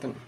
Perdón.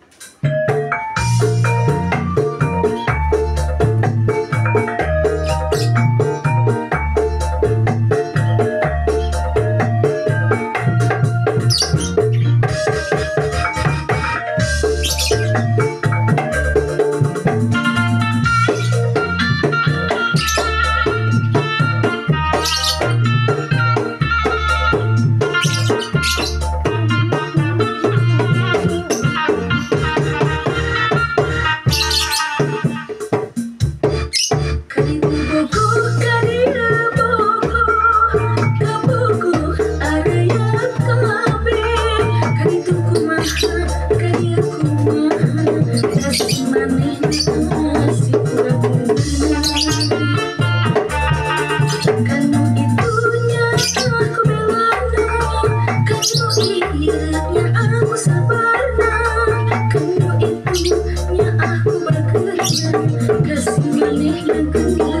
Thank you.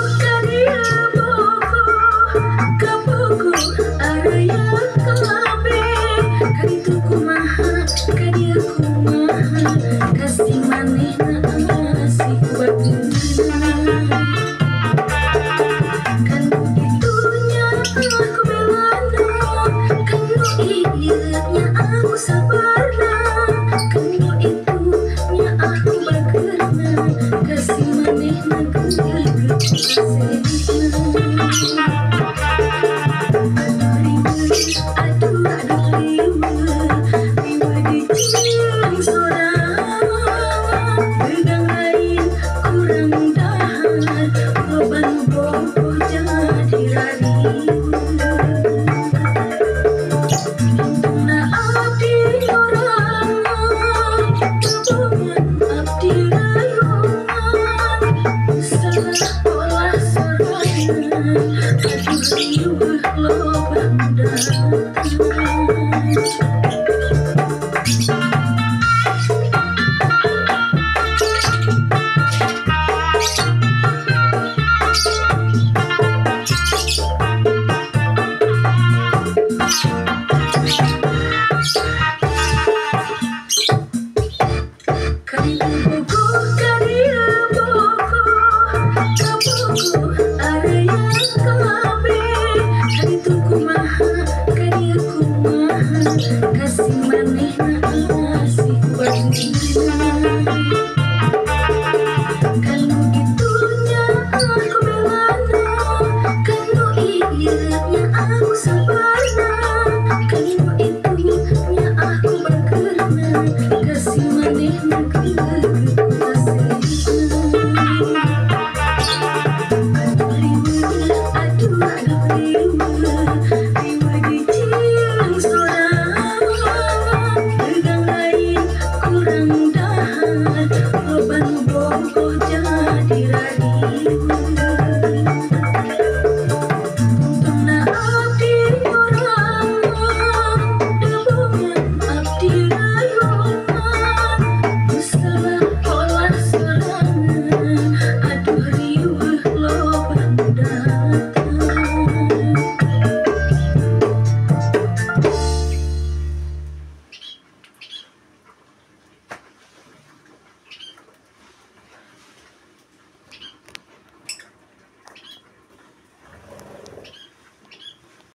usap que se nunca